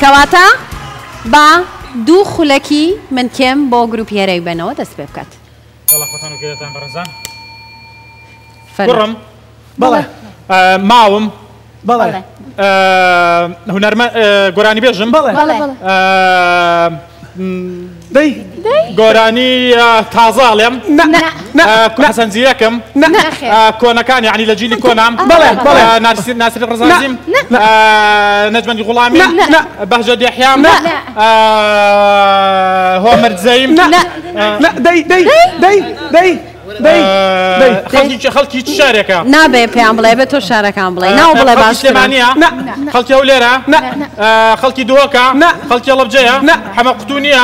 کەواتە با دوو خولەکی من کێم بۆ گروپیێرەی بنەوە دەست پێ بکات. بڕم بڵێ ماوم. بڵێ هوەرمە گۆرانی بێژم. بڵێ دي گۆرانی تازاڵێم کو حەسەن زیرەکەم کۆنەکان یعنی لە جیلی کۆنام بڵێ بڵێ ناسری ڕزازیم نەجمەندی غوڵامی بەهجە دیحیام هۆمەرزەیم دەی دەی دەی دەی خەڵکی خەڵکی شارێکە نابێ پێیان بڵێ بێت تۆ شارەکان بڵێ ناو بڵێ باشمانە خەڵکی ئەو لێرە خەڵکی دووەکە خەڵکی لەبجەیە هەمە قوتونیە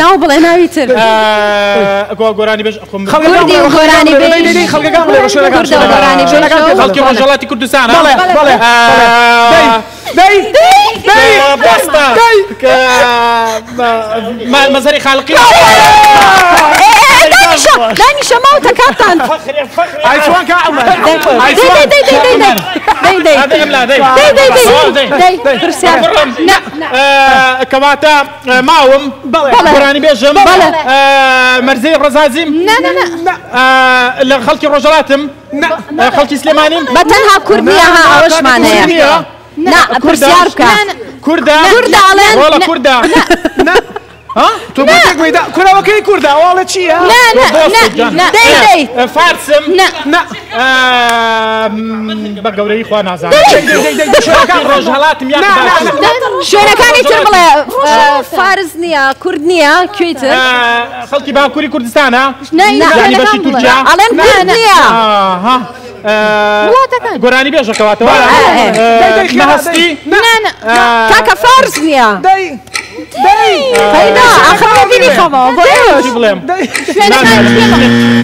ناو بڵێ ناوی تر گۆرانی بێژ خەڵکی ڕۆژەڵاتی کوردستانە بەڵێ مەزەری خاڵقی دانیشە دانیشە ماوتە کاتان ئایسوان کا عمر دەی دەی دەی دەی دەی دەی دەی دەی ئەم لا دەی دەی دەی دەی دەی پرسیار کەواتە ماوم. بەڵێ. مەرزەی ڕزازیم نه نه نه لە خەڵکی ڕۆژەڵاتم خەڵکی سلێمانیم بە تەنها کورد نییە ها ئەوەشمانەیە نه پرسیار بکە کووردا کورداڵێن وڵە کووردا تۆ کوراوەکەی کورداواڵە چییە؟ فارسم. بە گەورەی خوا نازان ڕۆژهڵاتم شوێنەکانی تر بڵێ فارز نییە کورد نییە کوێتە خەڵکی باکووری کوردستانە؟ بەشی تورکیا؟ ئەڵێم نییە. گۆرانی بێژەکەواتەوە. هەستی کاکە فارز نییە. Nee! Hey, nou, gaan we niet gewoon. nee, nee, nee,